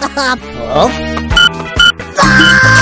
huh?